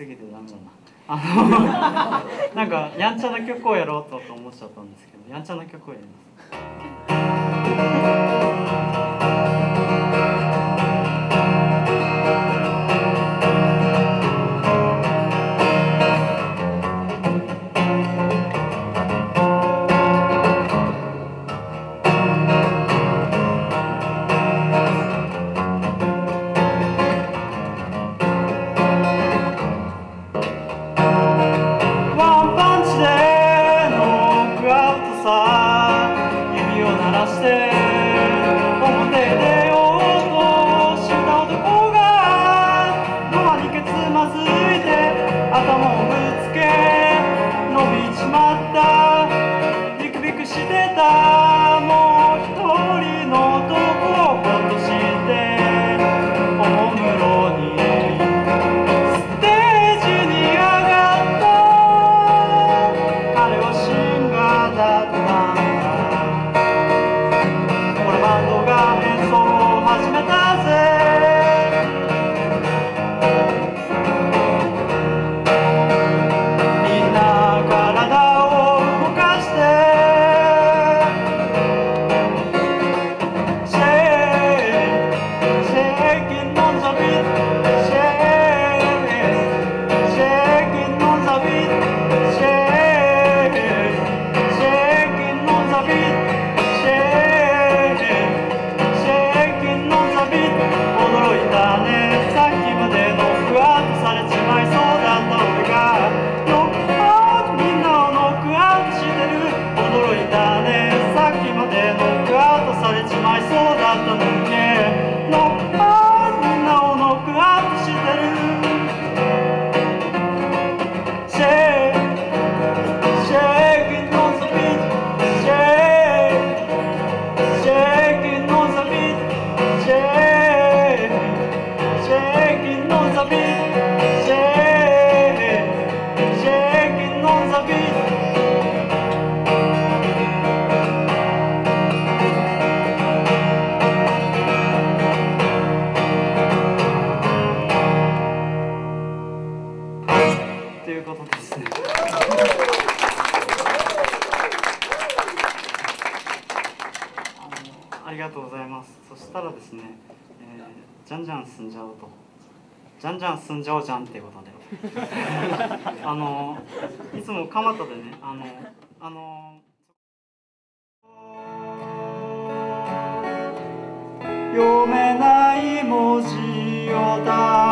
すぎてダメだな。あの なんかやんちゃな曲をやろうと思っちゃったんですけどやんちゃな曲をやります。頭を I saw that the いうことです。あのありがとうございます。そしたらですね、えー、じゃんじゃん進んじゃおうと、じゃんじゃん進んじゃおうじゃんっていうことで、あのいつも蒲田でね、あのあの。読めない文字を出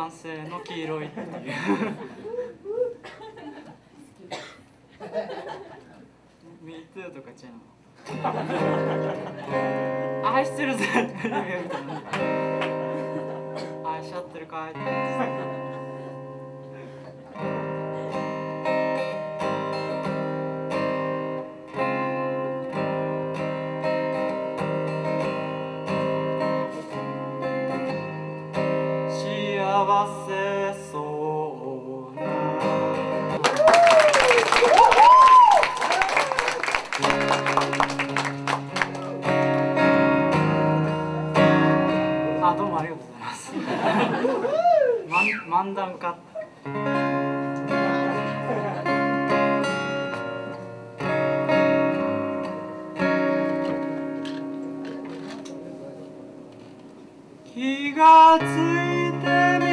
男性の黄色いっていう。ミートゥーとかちゃうの？愛してるぜってみたいな。愛し合ってるかいってせそうなあどうもありがとうございます。漫漫談家。気がついてみ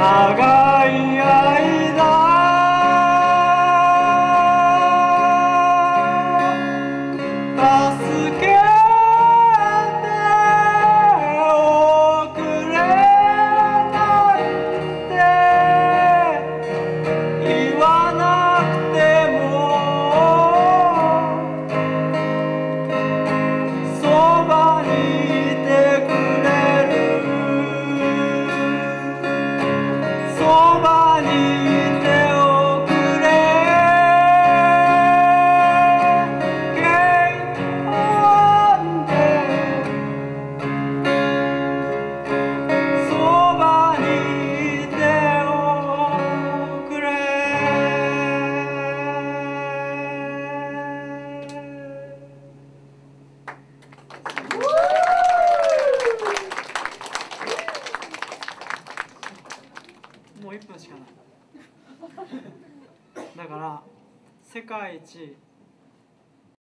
Naga もう